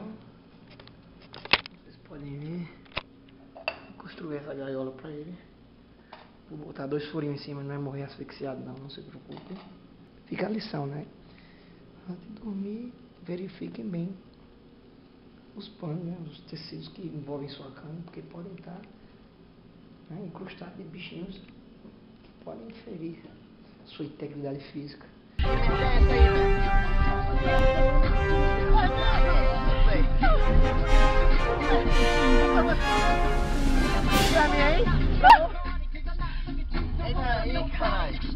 Vocês podem ver. Vou construir essa gaiola pra ele. Vou botar dois furinhos em cima, não vai morrer asfixiado não, não se preocupe. Fica a lição, né? Antes de dormir, verifiquem bem os panos, né? os tecidos que envolvem sua cama, porque podem estar né, incrustados de bichinhos que podem ferir sua integridade física. Xavier? It's a e